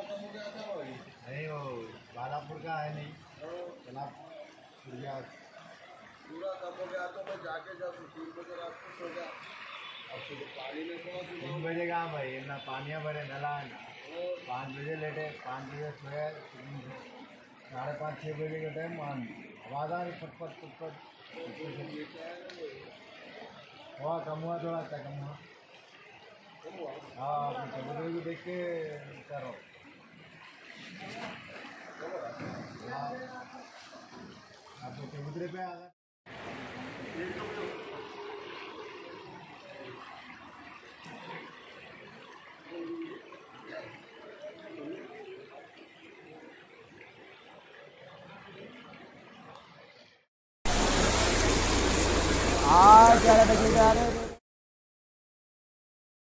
नहीं वो बालापुर का है नहीं। चला पूरा कम हो गया तो मैं जाके जब तीन बजे रात को सो गया अब सुबह पानी में सोया तीन बजे का भाई ना पानिया भरे नला है ना। पाँच बजे लेटे पाँच बजे सोया साढ़े पाँच छः बजे के टाइम मान आवाज़ आ रही फटफट फटफट? हुआ कम हुआ थोड़ा सा कम हुआ। हाँ को देख के करो Obrigada. Ah, cara, vai cuidar, né?